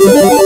Thank.